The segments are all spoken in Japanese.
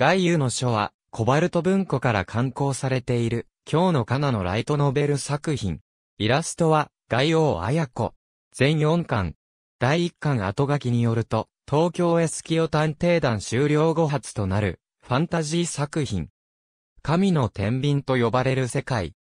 外遊の書は、コバルト文庫から刊行されている、今日のカナのライトノベル作品。イラストは、外王綾子。全4巻。第1巻後書きによると、東京エスキオ探偵団終了後発となる、ファンタジー作品。神の天秤と呼ばれる世界。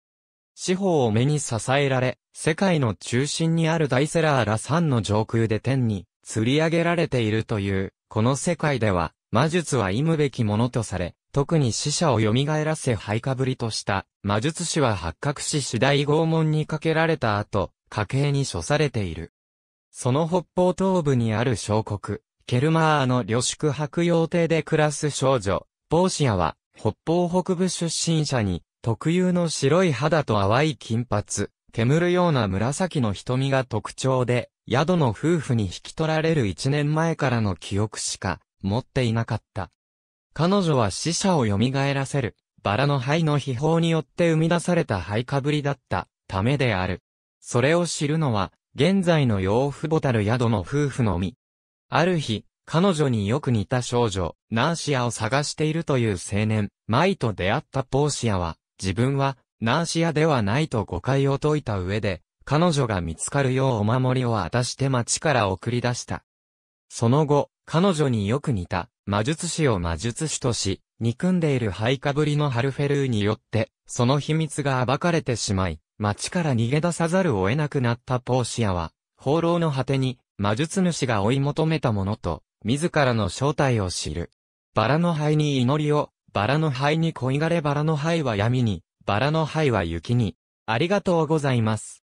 四方を目に支えられ、世界の中心にある大セラーラ3の上空で天に吊り上げられているという、この世界では、魔術は忌むべきものとされ、特に死者を蘇らせ灰かぶりとした魔術師は発覚し次第拷問にかけられた後、家計に処されている。その北方東部にある小国、ケルマーの旅宿泊用邸で暮らす少女、ポーシアは、北方北部出身者に、特有の白い肌と淡い金髪、煙るような紫の瞳が特徴で、宿の夫婦に引き取られる一年前からの記憶しか持っていなかった。彼女は死者を蘇らせる、バラの灰の秘宝によって生み出された灰かぶりだったためである。それを知るのは、現在の養父母たる宿の夫婦のみ。ある日、彼女によく似た少女、ナーシアを探しているという青年、マイと出会ったポーシアは、自分は、ナーシアではないと誤解を解いた上で、彼女が見つかるようお守りを渡して町から送り出した。その後、彼女によく似た、魔術師を魔術師とし、憎んでいるハイカブリのハルフェルーによって、その秘密が暴かれてしまい、町から逃げ出さざるを得なくなったポーシアは、放浪の果てに、魔術主が追い求めたものと、自らの正体を知る。バラの灰に祈りを、バラの灰に恋がれバラの灰は闇に、バラの灰は雪に。ありがとうございます。